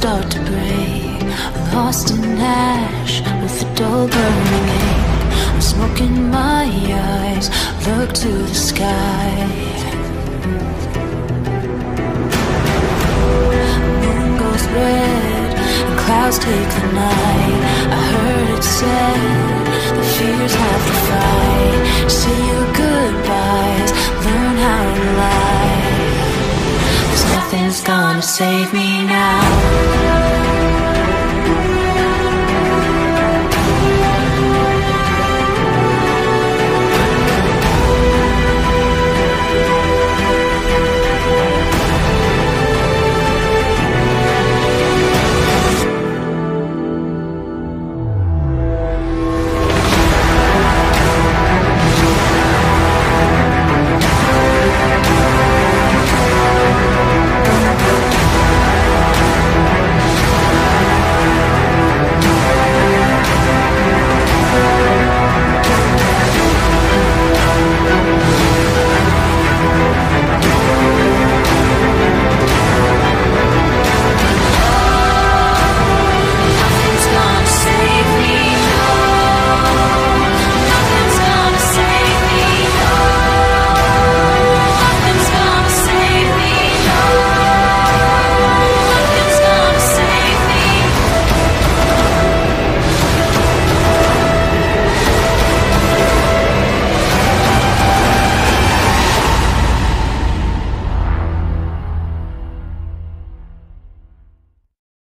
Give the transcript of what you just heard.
start to break. Lost in ash with a dull burning ache. I'm smoking my eyes, look to the sky. Moon goes red. And clouds take the night. I heard it said nothing's gonna save me now